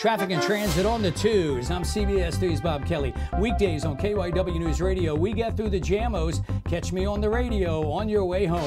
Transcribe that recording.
Traffic and transit on the twos. I'm CBS 3's Bob Kelly. Weekdays on KYW News Radio, we get through the jamos. Catch me on the radio on your way home.